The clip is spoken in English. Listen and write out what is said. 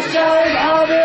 Hashem Ave